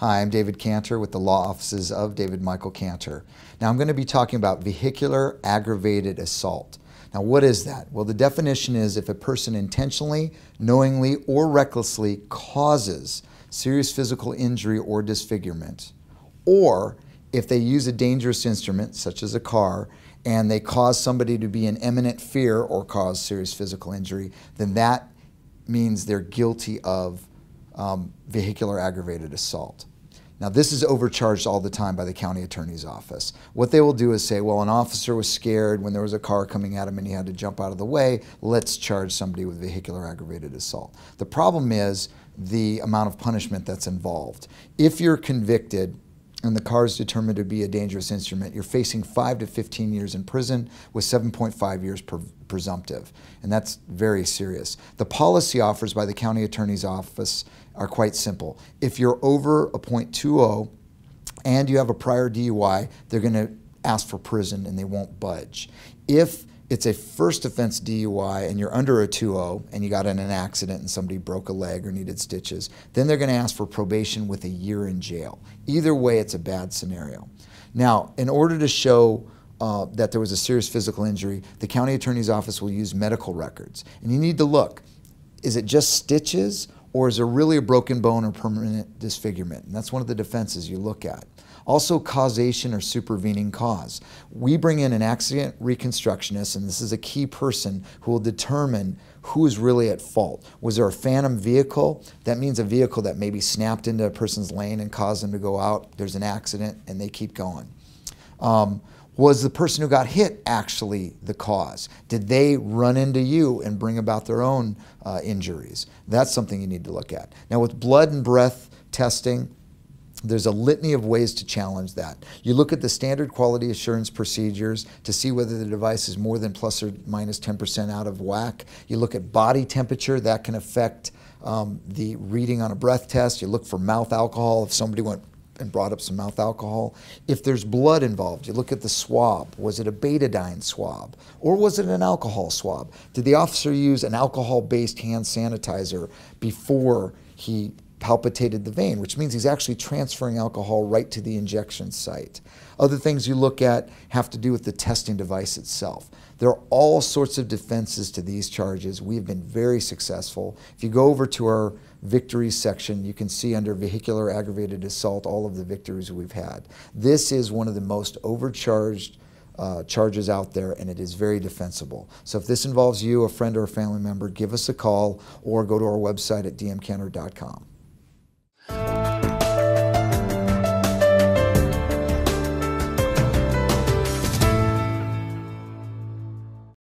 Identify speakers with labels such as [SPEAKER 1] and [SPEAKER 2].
[SPEAKER 1] Hi, I'm David Cantor with the law offices of David Michael Cantor. Now I'm going to be talking about vehicular aggravated assault. Now what is that? Well the definition is if a person intentionally, knowingly, or recklessly causes serious physical injury or disfigurement, or if they use a dangerous instrument such as a car and they cause somebody to be in imminent fear or cause serious physical injury, then that means they're guilty of um, vehicular aggravated assault. Now, this is overcharged all the time by the county attorney's office. What they will do is say, well, an officer was scared when there was a car coming at him and he had to jump out of the way. Let's charge somebody with vehicular aggravated assault. The problem is the amount of punishment that's involved. If you're convicted, and the car is determined to be a dangerous instrument, you're facing 5 to 15 years in prison with 7.5 years per presumptive. And that's very serious. The policy offers by the county attorney's office are quite simple. If you're over a .20 and you have a prior DUI, they're going to ask for prison and they won't budge. If it's a first offense DUI and you're under a 2.0 and you got in an accident and somebody broke a leg or needed stitches, then they're going to ask for probation with a year in jail. Either way, it's a bad scenario. Now, in order to show uh, that there was a serious physical injury, the county attorney's office will use medical records. And you need to look is it just stitches or is there really a broken bone or permanent disfigurement? And that's one of the defenses you look at. Also, causation or supervening cause. We bring in an accident reconstructionist, and this is a key person who will determine who is really at fault. Was there a phantom vehicle? That means a vehicle that maybe snapped into a person's lane and caused them to go out. There's an accident, and they keep going. Um, was the person who got hit actually the cause? Did they run into you and bring about their own uh, injuries? That's something you need to look at. Now, with blood and breath testing, there's a litany of ways to challenge that. You look at the standard quality assurance procedures to see whether the device is more than plus or minus 10% out of whack. You look at body temperature, that can affect um, the reading on a breath test. You look for mouth alcohol. If somebody went and brought up some mouth alcohol. If there's blood involved, you look at the swab. Was it a betadine swab? Or was it an alcohol swab? Did the officer use an alcohol based hand sanitizer before he palpitated the vein, which means he's actually transferring alcohol right to the injection site. Other things you look at have to do with the testing device itself. There are all sorts of defenses to these charges. We've been very successful. If you go over to our victories section, you can see under vehicular aggravated assault all of the victories we've had. This is one of the most overcharged uh, charges out there and it is very defensible. So if this involves you, a friend or a family member, give us a call or go to our website at dmcantor.com.